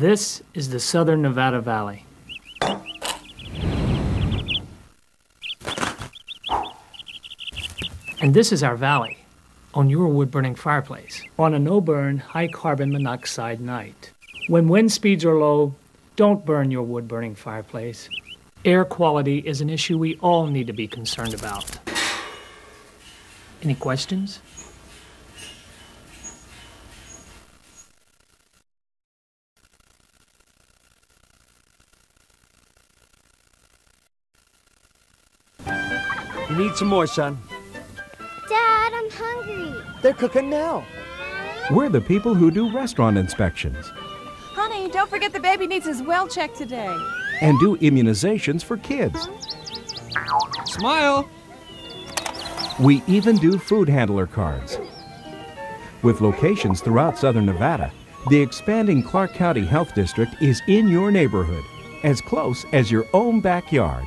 This is the Southern Nevada Valley. And this is our valley on your wood burning fireplace on a no burn, high carbon monoxide night. When wind speeds are low, don't burn your wood burning fireplace. Air quality is an issue we all need to be concerned about. Any questions? You need some more, son. Dad, I'm hungry. They're cooking now. We're the people who do restaurant inspections Honey, don't forget the baby needs his well check today. and do immunizations for kids. Smile. We even do food handler cards. With locations throughout southern Nevada, the expanding Clark County Health District is in your neighborhood, as close as your own backyard.